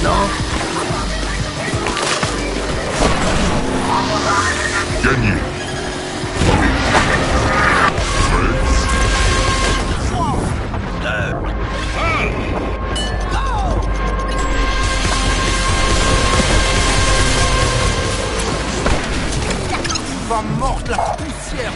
maintenant Gagné. La poussière,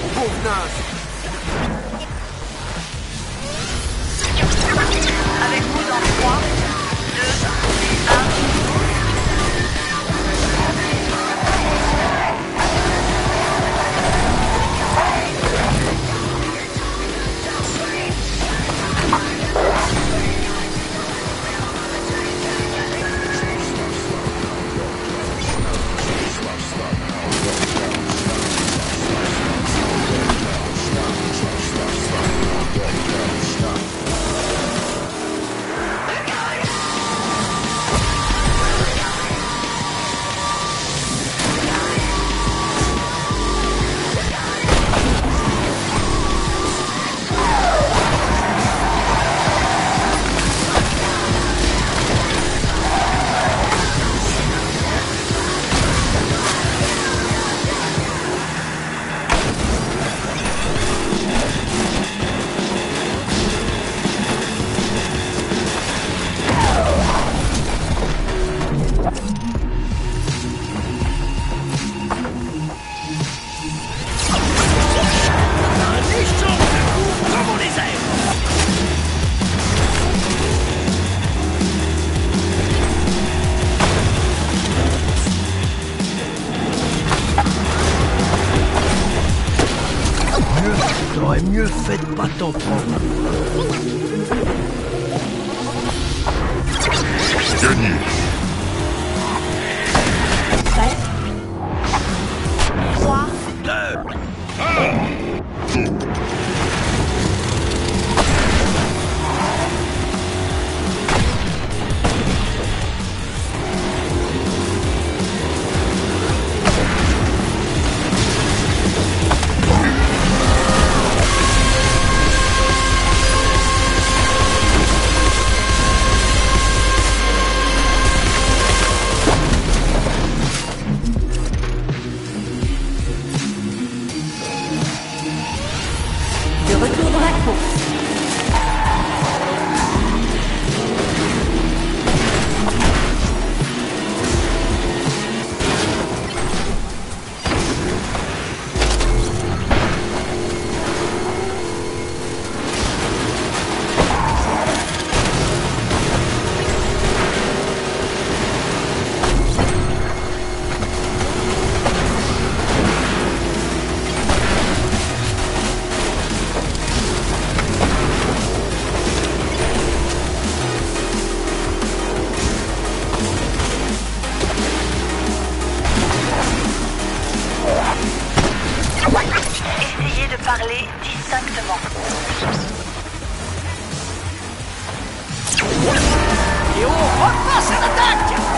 T'aurais mieux fait de pas t'en prendre. Gagné. Parler distinctement. Et on repasse à l'attaque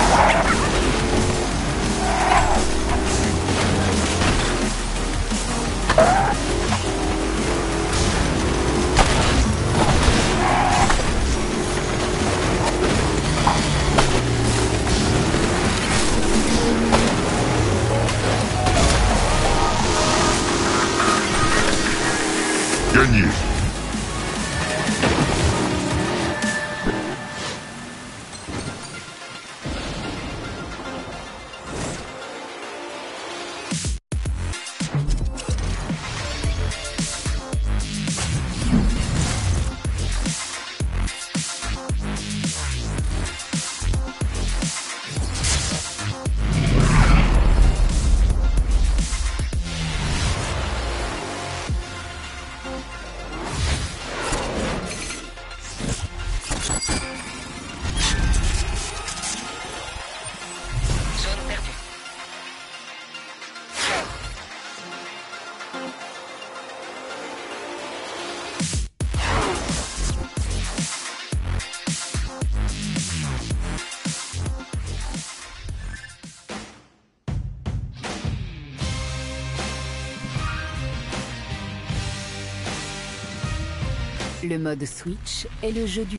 Le mode Switch est le jeu du...